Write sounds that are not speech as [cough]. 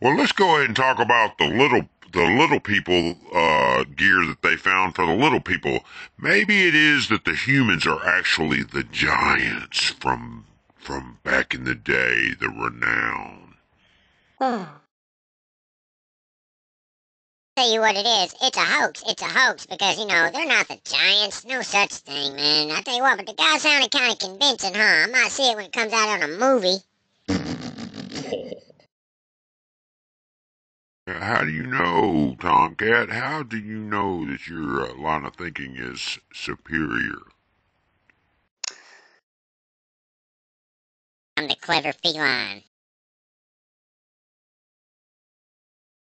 Well, let's go ahead and talk about the little the little people uh, gear that they found for the little people. Maybe it is that the humans are actually the giants from from back in the day, the renown. Tell you what it is, it's a hoax. It's a hoax because, you know, they're not the giants. No such thing, man. I tell you what, but the guy sounded kind of convincing, huh? I might see it when it comes out on a movie. [laughs] How do you know, Tomcat? How do you know that your uh, line of thinking is superior? I'm the clever feline.